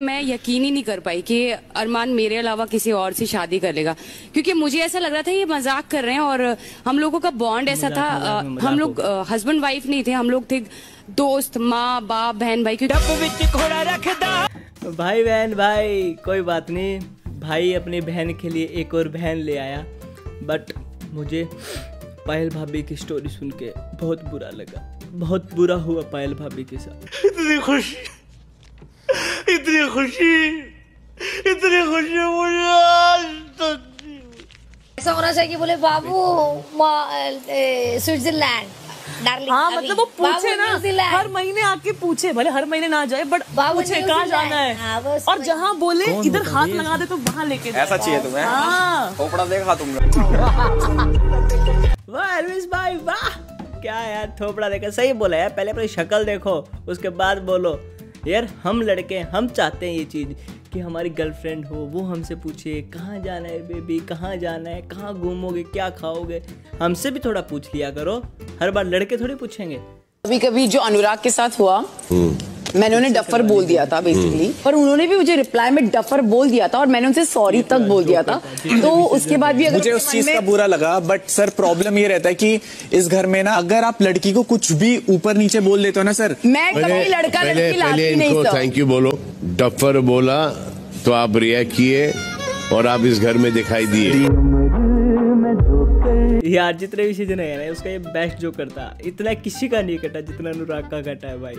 मैं यकीन ही नहीं कर पाई कि अरमान मेरे अलावा किसी और से शादी कर लेगा। क्योंकि मुझे ऐसा लग रहा था ये मज़ाक कर रहे हैं और हम लोगों का बॉन्ड ऐसा था मज़ाक मज़ाक हम लोग हस्बैंड वाइफ नहीं थे हम लोग थे दोस्त माँ बाप बहन भाई क्योंकि भाई बहन भाई कोई बात नहीं। भाई अपनी बहन के लिए एक और बहन ले आया। बट मुझे पायल भाभी की स्टोरी सुन के बहुत बुरा लगा। बहुत बुरा हुआ पायल भाभी के साथ। इतनी खुशी। इतनी खुशी इतनी खुशी मुझे आज तक ऐसा होना चाहिए कि बोले बाबू मा- स्विट्जरलैंड हाँ मतलब वो पूछे ना हर महीने आके पूछे भले हर महीने ना जाए बट बाबू पूछे कहाँ जाना हाँ, है और जहाँ बोले इधर हाथ लगा दे तो वहाँ लेके जाए। ऐसा चाहिए तुम्हें? हाँ। थोपड़ा देखा तुमने? वाह अरविंद भाई वाह। क्या यार थोपड़ा देखा। सही बोला यार पहले अपनी शक्ल देखो उसके बाद बोलो। यार हम लड़के हम चाहते हैं ये चीज़ कि हमारी गर्लफ्रेंड हो वो हमसे पूछे कहाँ जाना है बेबी कहाँ जाना है? कहाँ घूमोगे? क्या खाओगे? हमसे भी थोड़ा पूछ लिया करो। हर बार लड़के थोड़ी पूछेंगे। कभी कभी जो अनुराग के साथ हुआ मैंने उन्हें डफर बोल दिया था बेसिकली पर उन्होंने भी मुझे रिप्लाई में डफर बोल दिया था और मैंने उनसे सॉरी तक बोल दिया था। तो उसके बाद भी अगर मुझे उस चीज़ का बुरा लगा बट सर प्रॉब्लम ये रहता है कि इस घर में ना अगर आप लड़की को कुछ भी ऊपर नीचे बोल देते हो ना सर मैं कभी लड़का लड़की लाती नहीं थैंक यू बोलो। डफर बोला तो आप रिएक्ट किए और आप इस घर में दिखाई दिए। यार जितने भी सीज़न है ना उसका ये बेस्ट जो करता। इतना किसी का नहीं कटा जितना अनुराग का कटा है भाई।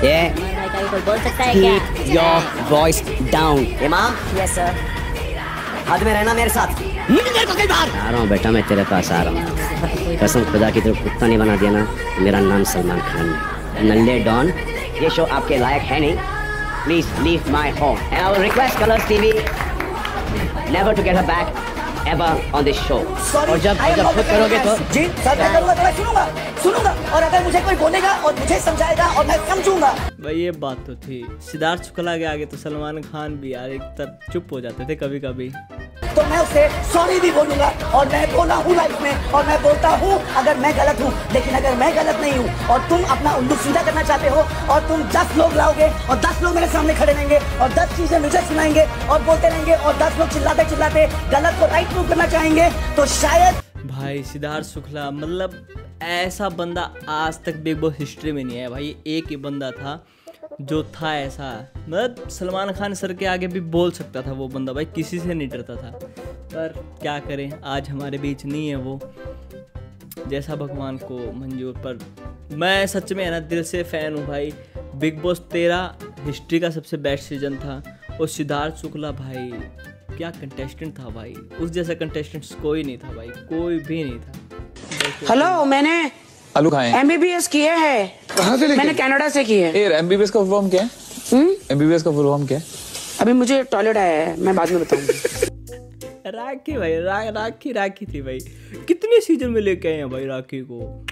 कोई बोल सकता है क्या योर वॉइस डाउन इमाम यस सर हाथ में रहना मेरे साथ। आ रहा हूँ बेटा मैं तेरे पास आ रहा हूँ। कसम खुदा की तरफ़ कुत्ता नहीं बना दिया ना मेरा नाम सलमान खान है। नल्ले डॉन ये शो आपके लायक है नहीं। Please leave my home and I will request Colors TV never to get her back ever on this show और जब जब खुद करोगे तो जी सर मैं करूँगा तो मैं सुनूँगा सुनूँगा। और अगर मुझे कोई बोलेगा और मुझे समझाएगा और मैं समझूँगा। भाई ये बात तो थी। सिद्धार्थ शुक्ला के आगे तो सलमान खान भी यार एक तरफ़ चुप हो जाते थे कभी कभी तो मैं उसे सॉरी भी बोलूँगा और मैं बोला हूँ लाइफ में और मैं बोलता हूँ, अगर मैं गलत हूँ, लेकिन अगर मैं गलत नहीं हूँ और तुम अपना उल्लू सीधा करना चाहते हो और तुम दस लोग लाओगे और दस लोग मेरे सामने खड़े रहेंगे और दस चीज़ें मुझे सुनाएँगे और बोलते रहेंगे और दस लोग चिल्लाते चिल्लाते गलत को राइट प्रूव करना चाहेंगे तो शायद भाई सिद्धार्थ शुक्ला मतलब ऐसा बंदा आज तक बिग बॉस हिस्ट्री में नहीं है भाई, एक ही बंदा था जो था ऐसा। मतलब सलमान खान सर के आगे भी बोल सकता था वो बंदा भाई किसी से नहीं डरता था। पर क्या करें आज हमारे बीच नहीं है वो। जैसा भगवान को मंजूर पर। मैं सच में है ना दिल से फ़ैन हूँ भाई। बिग बॉस तेरा हिस्ट्री का सबसे बेस्ट सीज़न था। और सिद्धार्थ शुक्ला भाई क्या कंटेस्टेंट था भाई। उस जैसा कंटेस्टेंट कोई नहीं था भाई कोई भी नहीं था। हेलो मैंने आलू खाए। एमबीबीएस किए हैं। कहाँ से मैंने कनाडा से किए हैं। एमबीबीएस का फॉर्म क्या है? एमबीबीएस का फुल फॉर्म क्या है? अभी मुझे टॉयलेट आया है मैं बाद में बताऊँगी। राखी भाई रा, राखी राखी थी भाई। कितने सीज़न में लेके आए हैं भाई राखी को?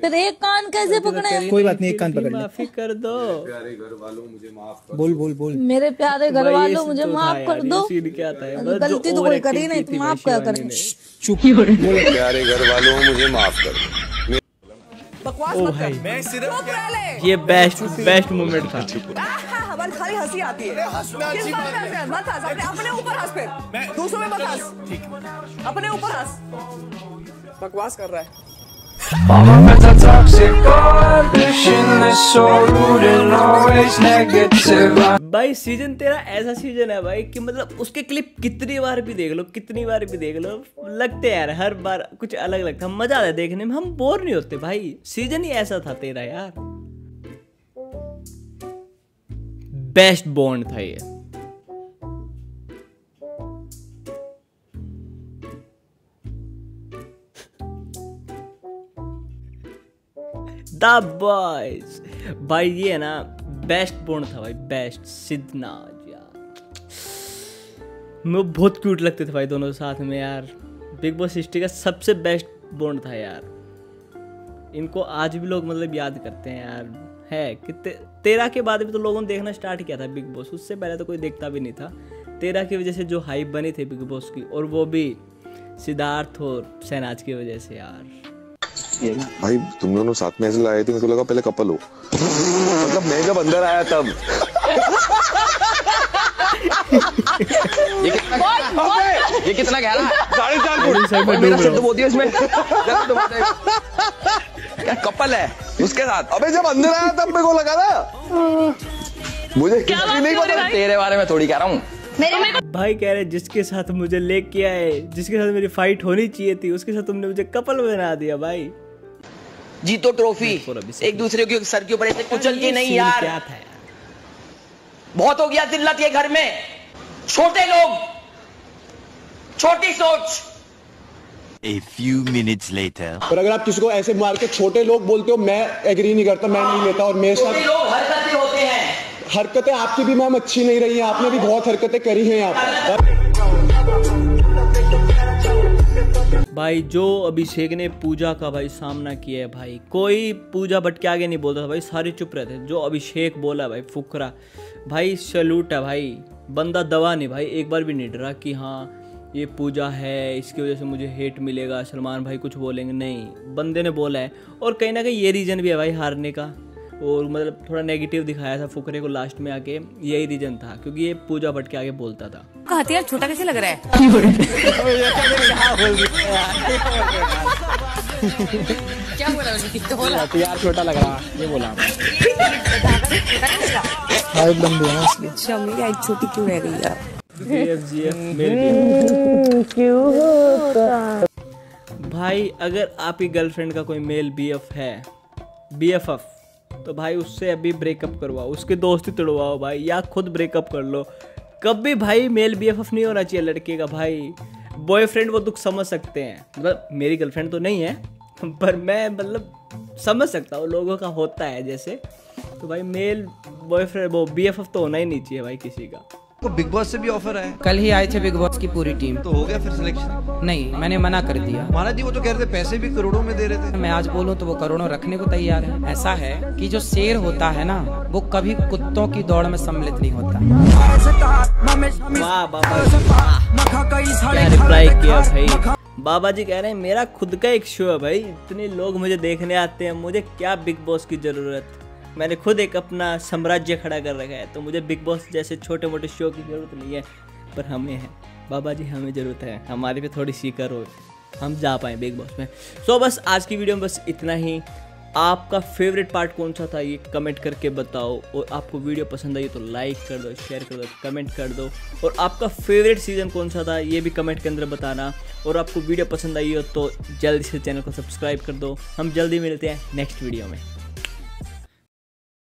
फिर एक कान कैसे पकड़े कोई बात नहीं एक कान पकड़ माफ़ी कर दो। प्यारे घर वालों मुझे माफ़ कर बोल बोल बोल। मेरे प्यारे घर वालों मुझे तो माफ़ कर दो। सीन क्या था? गलती तो कोई करी नहीं की तुम भाई क्या करें। ने। प्यारे घर वालों मुझे माफ़ कर बकवास मत कर। मैं सिर्फ़ ये बेस्ट बेस्ट मोमेंट था। हमारी खाली हँसी आती है। किस बात में हंस रहे हैं? मत हंस अपने अपने ऊपर हंस फिर। दूसरों में मत हंस। अपने ऊपर हंस। बकवास कर रहा है। भाई सीज़न तेरा ऐसा सीज़न है भाई कि मतलब उसके क्लिप कितनी बार भी देख लो, कितनी बार भी देख लो, लगते यार, हर बार कुछ अलग लगता है, मज़ा आता है देखने में। हम बोर नहीं होते भाई सीज़न ही ऐसा था तेरा यार। बेस्ट बॉन्ड था ये। द बॉयज़ भाई ये है ना बेस्ट बॉन्ड था भाई बेस्ट सिद्धनाथ यार। मैं बहुत क्यूट लगते थे भाई दोनों साथ में यार। बिग बॉस हिस्ट्री का सबसे बेस्ट बॉन्ड था यार। इनको आज भी लोग मतलब याद करते हैं यार। है कि ते, तेरह के बाद भी तो लोगों ने देखना स्टार्ट किया था बिग बॉस उससे पहले तो कोई देखता भी नहीं था। तेरह की वजह से जो हाइप बनी थी बिग बॉस की और वो भी सिद्धार्थ और सहनाज की वजह से यार। भाई तुम दोनों साथ में ऐसे लाए थे मेरे को लगा पहले कपल हो। मतलब मैं जब अंदर आया तब। ये कितना ये कितना गहरा है। साढ़े चार में मेरा सिर डुबो दिया इसमें। क्या कपल है उसके साथ? अबे जब अंदर आया तब मेरे को लगा ना। मुझे हिस्ट्री नहीं पता। तेरे बारे में थोड़ी कह रहा हूँ। भाई कह रहे जिसके साथ मुझे लेके आए जिसके साथ मेरी फाइट होनी चाहिए थी उसके साथ तुमने मुझे कपल बना दिया भाई। जीतो ट्रॉफी. एक दूसरे के सर के ऊपर ऐसे कुचल के नहीं यार। बहुत हो गया दिल्लत ये घर में। छोटे लोग। छोटी सोच। A few minutes later. पर अगर आप किसी को ऐसे मार के छोटे लोग बोलते हो मैं एग्री नहीं करता मैं नहीं लेता और मेरे छोटे साथ लोग हरकतें होते हैं। हरकतें आपकी भी मैम अच्छी नहीं रही हैं। आपने भी बहुत हरकतें करी हैं यहाँ पर। भाई, जो अभिषेक ने पूजा का भाई सामना किया है भाई, कोई पूजा भट्ट के आगे नहीं बोलता था भाई, सारे चुप रहते जो अभिषेक बोला भाई, फुकरा। भाई सैल्यूट है भाई। बंदा दवा नहीं भाई, एक बार भी नहीं डरा कि हाँ ये पूजा है, इसकी वजह से मुझे हेट मिलेगा, सलमान भाई कुछ बोलेंगे। नहीं, बंदे ने बोला है। और कहीं ना कहीं ये रीज़न भी है भाई हारने का। और मतलब थोड़ा नेगेटिव दिखाया था फुकरे को लास्ट में आके यही रीज़न था क्योंकि ये पूजा भट्ट के आगे बोलता था। हथियार छोटा कैसे लग रहा है? क्या बोला? तो बोला छोटा लग रहा ये बोला अच्छा मेरी हाइट छोटी क्यों रह गई यार? मेरे भाई अगर आपकी गर्लफ्रेंड का कोई मेल बीएफ है बीएफएफ तो भाई उससे अभी ब्रेकअप करवाओ, उसकी दोस्ती तोड़वाओ भाई, या खुद ब्रेकअप कर लो। कभी भाई मेल बीएफएफ नहीं होना चाहिए लड़के का भाई। बॉयफ्रेंड वो दुख समझ सकते हैं। मतलब मेरी गर्लफ्रेंड तो नहीं है, पर मैं मतलब समझ सकता हूँ, लोगों का होता है जैसे। तो भाई मेल बॉयफ्रेंड वो बीएफएफ तो होना ही नहीं चाहिए भाई किसी का को। बिग बॉस से भी ऑफ़र आया? कल ही आए थे बिग बॉस की पूरी टीम तो हो गया फिर सिलेक्शन नहीं मैंने मना कर दिया। महाराज जी वो तो कह रहे थे पैसे भी करोड़ों में दे रहे थे। मैं आज बोलूँ तो वो करोड़ों रखने को तैयार है। ऐसा है कि जो शेर होता है ना वो कभी कुत्तों की दौड़ में सम्मिलित नहीं होता। बाबा जी, वाह। क्या रिप्लाई किया भाई। बाबा जी कह रहे हैं मेरा खुद का एक शो है भाई। इतने लोग मुझे देखने आते हैं मुझे क्या बिग बॉस की ज़रूरत? मैंने खुद एक अपना साम्राज्य खड़ा कर रखा है तो मुझे बिग बॉस जैसे छोटे मोटे शो की ज़रूरत नहीं है, पर हमें है। बाबा जी, हमें ज़रूरत है। हमारे पे थोड़ी सी करो हम जा पाए बिग बॉस में। सो बस आज की वीडियो में बस इतना ही। आपका फेवरेट पार्ट कौन सा था, ये कमेंट करके बताओ। और आपको वीडियो पसंद आई तो लाइक कर दो शेयर कर दो कमेंट कर दो। और आपका फेवरेट सीज़न कौन सा था, ये भी कमेंट के अंदर बताना। और आपको वीडियो पसंद आई हो तो जल्दी से चैनल को सब्सक्राइब कर दो। हम जल्दी मिलते हैं नेक्स्ट वीडियो में।